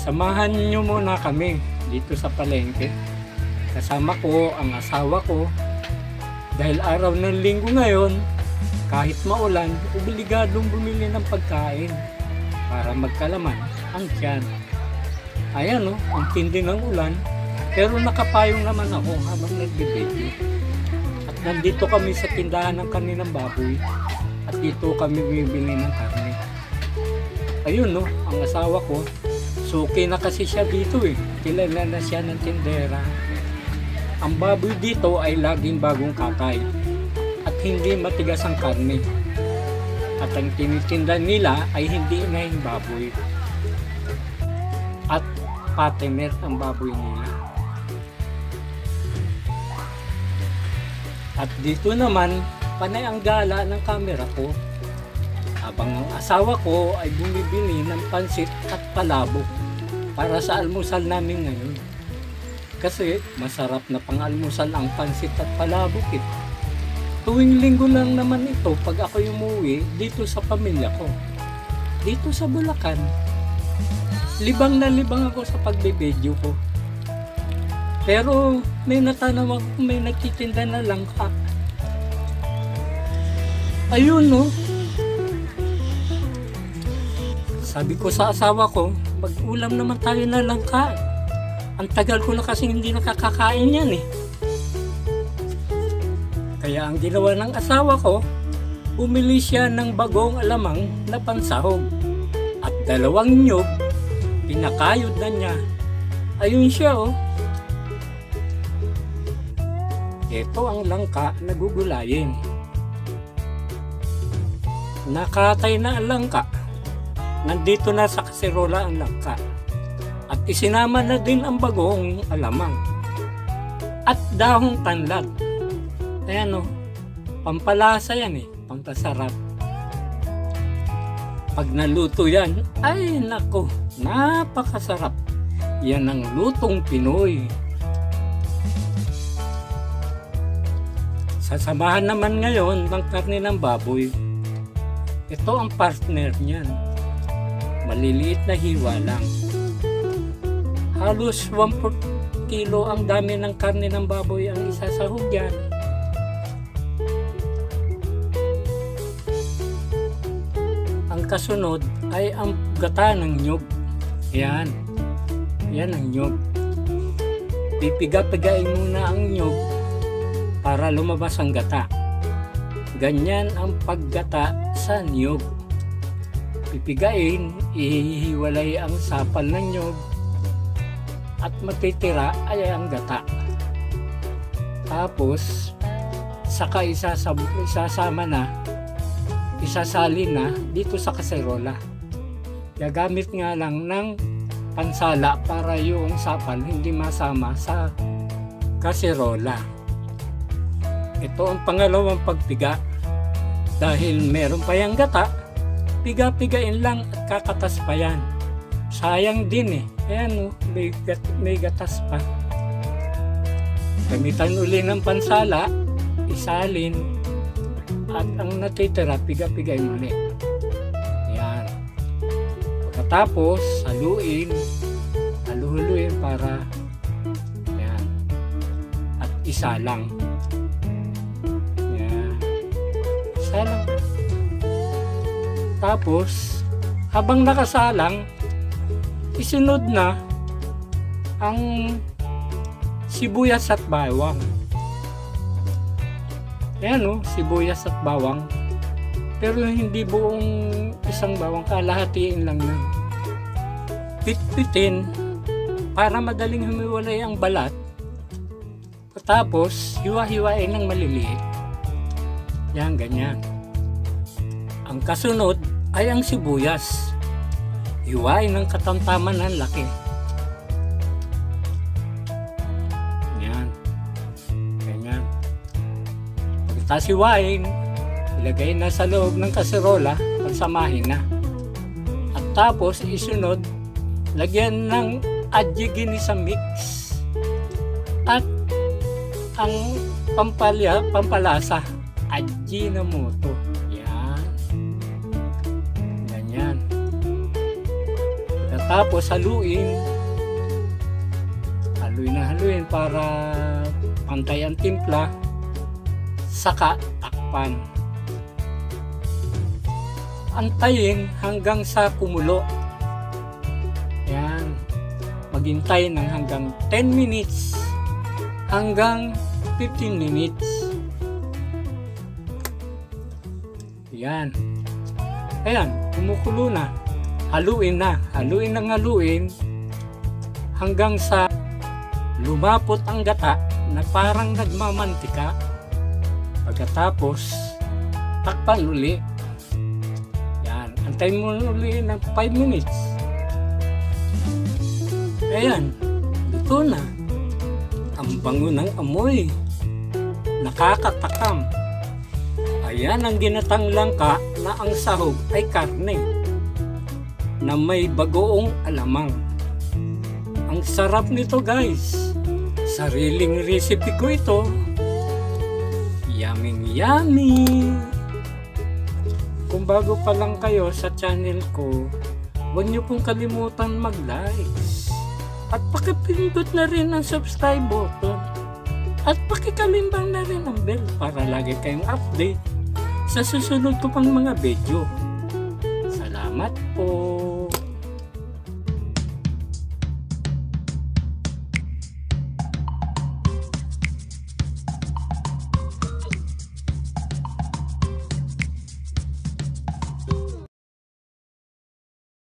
samahan nyo muna kami dito sa palengke. Kasama ko ang asawa ko. Dahil araw ng linggo ngayon, kahit maulan, obligadong bumili ng pagkain para magkalaman ang tiyan. Ayan o, ang tindi ng ulan. Pero nakapayong naman ako habang nagbibideo. At nandito kami sa tindahan ng kanilang baboy. At dito kami bibili ng karne. Ayun no, ang asawa ko, suki na kasi siya dito eh. Kilala na siya ng tindera. Ang baboy dito ay laging bagong katay at hindi matigas ang karne. At ang tinitinda nila ay hindi na yung baboy. At patimer ang baboy nila. At dito naman, panay ang gala ng camera ko. Habang ang asawa ko ay bumibili ng pansit at palabok para sa almusal namin ngayon. Kasi masarap na pang-almusal ang pansit at palabok eh. Tuwing linggo lang naman ito pag ako umuwi dito sa pamilya ko. Dito sa Bulacan. Libang na libang ako sa pagbibideo ko. Pero may natanaw ako may nagtitinda na langka. Ayun no. Sabi ko sa asawa ko, mag-ulam naman tayo na langka. Ang tagal ko na kasi hindi nakakakain yan eh. Kaya ang ginawa ng asawa ko, bumili siya ng bagong alamang na pansahog. At dalawang nyog, pinakayod na niya. Ayun siya oh. Ito ang langka na gugulayin. Nakatay na ang langka. Nandito na sa kaserola ang langka. At isinama na din ang bagong alamang. At dahong tanlad. Ayan o, pampalasa yan eh, pampasarap. Pag naluto yan, ay nako, napakasarap. Yan ang lutong Pinoy. Sasamahan naman ngayon ng karne ng baboy. Ito ang partner niyan. Maliliit na hiwa lang. Halos 1 kilo ang dami ng karne ng baboy ang isasahog yan. Ang kasunod ay ang gata ng nyug. Yan. Yan ang nyug. Pipiga-pigain muna ang nyug para lumabas ang gata. Ganyan ang paggata sa nyug. Pipigain, ihiwalay ang sapal ng nyug at matitira ay ang gata. Tapos, saka isasab isasama na, isasali na dito sa kaserola. Gagamit nga lang ng pansala para yung sapal hindi masama sa kaserola. Ito ang pangalawang pagpiga. Dahil meron pa yung gata, piga-pigain lang at kakatas pa yan. Sayang din eh. Ayan o, may, gat, may gatas pa. Gamitan uli ng pansala, isalin, at ang natitira, piga-pigain uli. Ayan. Pagkatapos, haluin, haluhuluin para ayan, at isalang. Ayan. Tapos, habang nakasalang, isunod na ang sibuyas at bawang. Ayan o, sibuyas at bawang. Pero hindi buong isang bawang, kalahatiin lang na. Pitpitin para madaling humiwalay ang balat. Tapos, hiwa-hiwain ng maliliit. Yan, ganyan. Ang kasunod ay ang sibuyas. Hiwain ng katamtaman ng laki. Yan. Ganyan. Pagkatapos hiwain, ilagay na sa loob ng kaserola, pagsamahin na. At tapos isunod, lagyan ng adjigini sa mix. At ang pampalya, pampalasa, Ajinomoto. Pagkatapos haluin. Haluin na haluin para pantay ang timpla. Saka takpan. Antayin hanggang sa kumulo. Yan. Maghintay ng hanggang 10 minutes hanggang 15 minutes. Yan. Ayan, kumukulo na. Haluin na. Haluin ng haluin hanggang sa lumapot ang gata na parang nagmamantika. Pagkatapos, takpan uli. Yan. Antayin mo uli ng 5 minutes. Ayan. Luto na. Ang bango ng amoy. Nakakatakam. Ayan ang ginatang langka na ang sahog ay karne na may bagoong alamang. Ang sarap nito guys. Sariling recipe ko ito. Yummy yummy. Kung bago pa lang kayo sa channel ko, huwag niyo pong kalimutan mag-likes. At pakipindot na rin ang subscribe button. At pakikalimbang na rin ang bell para lagi kayong update sa susunod ko pang mga video. Salamat po!